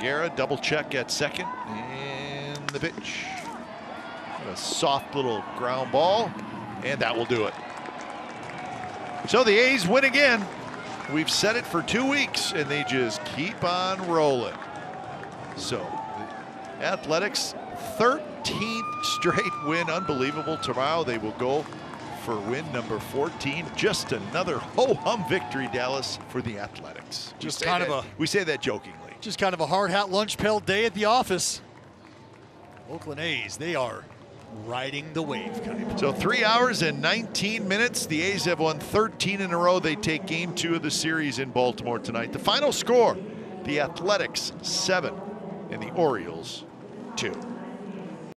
Guerra double check at second. And the pitch. A soft little ground ball. And that will do it. So the A's win again. We've said it for two weeks, and they just keep on rolling. So, the Athletics, 13th straight win. Unbelievable. Tomorrow they will go for win number 14. Just another ho-hum victory, Dallas, for the Athletics. Just kind of that- a- We say that jokingly. Just kind of a hard hat lunch pail day at the office. Oakland A's, they are riding the wave, Kuip. So three hours and 19 minutes. The A's have won 13 in a row. They take game two of the series in Baltimore tonight. The final score, the Athletics seven and the Orioles two.